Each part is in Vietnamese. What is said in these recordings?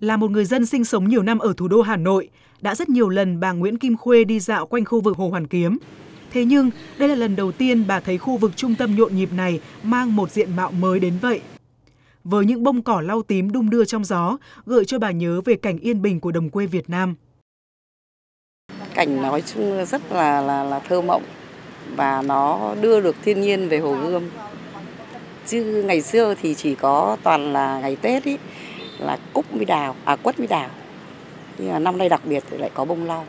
Là một người dân sinh sống nhiều năm ở thủ đô Hà Nội, đã rất nhiều lần bà Nguyễn Kim Khuê đi dạo quanh khu vực Hồ Hoàn Kiếm. Thế nhưng, đây là lần đầu tiên bà thấy khu vực trung tâm nhộn nhịp này mang một diện mạo mới đến vậy. Với những bông cỏ lau tím đung đưa trong gió, gợi cho bà nhớ về cảnh yên bình của đồng quê Việt Nam. Cảnh nói chung rất là là, là thơ mộng và nó đưa được thiên nhiên về Hồ Gươm. Chứ ngày xưa thì chỉ có toàn là ngày Tết ý, là cúc với đào, à quất với đào. Nhưng mà năm nay đặc biệt thì lại có bông lau.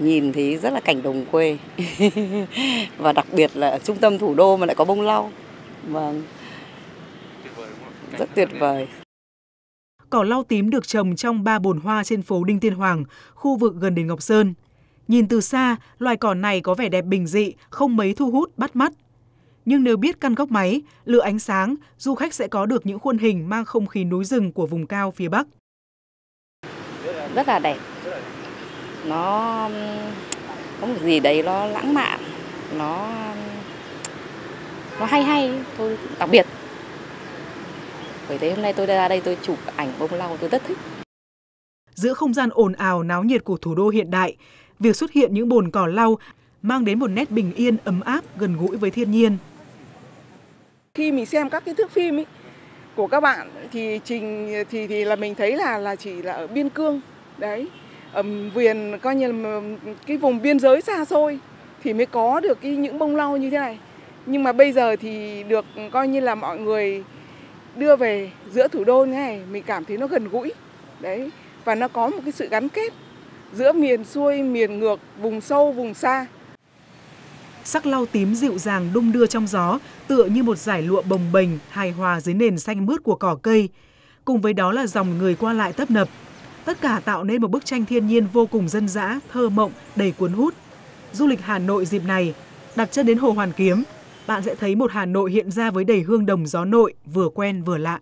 Nhìn thì rất là cảnh đồng quê. và đặc biệt là ở trung tâm thủ đô mà lại có bông lau. Vâng. Rất tuyệt vời. Cỏ lau tím được trồng trong ba bồn hoa trên phố Đinh Tiên Hoàng, khu vực gần đền Ngọc Sơn. Nhìn từ xa, loài cỏ này có vẻ đẹp bình dị, không mấy thu hút, bắt mắt. Nhưng nếu biết căn góc máy, lựa ánh sáng, du khách sẽ có được những khuôn hình mang không khí núi rừng của vùng cao phía Bắc. Rất là đẹp. Nó có một gì đấy nó lãng mạn, nó nó hay hay, tôi đặc biệt. Bởi thế hôm nay tôi ra đây tôi chụp ảnh bông lau tôi rất thích. Giữa không gian ồn ào náo nhiệt của thủ đô hiện đại, việc xuất hiện những bồn cỏ lau mang đến một nét bình yên, ấm áp, gần gũi với thiên nhiên. Khi mình xem các cái thước phim ấy, của các bạn thì trình thì thì là mình thấy là là chỉ là ở biên cương đấy. Ở viền coi như là cái vùng biên giới xa xôi thì mới có được cái những bông lau như thế này. Nhưng mà bây giờ thì được coi như là mọi người đưa về giữa thủ đô như này mình cảm thấy nó gần gũi đấy. Và nó có một cái sự gắn kết giữa miền xuôi miền ngược vùng sâu vùng xa sắc lau tím dịu dàng đung đưa trong gió, tựa như một giải lụa bồng bềnh hài hòa dưới nền xanh mướt của cỏ cây. Cùng với đó là dòng người qua lại tấp nập. Tất cả tạo nên một bức tranh thiên nhiên vô cùng dân dã, thơ mộng, đầy cuốn hút. Du lịch Hà Nội dịp này, đặt chân đến Hồ Hoàn Kiếm, bạn sẽ thấy một Hà Nội hiện ra với đầy hương đồng gió nội, vừa quen vừa lạ.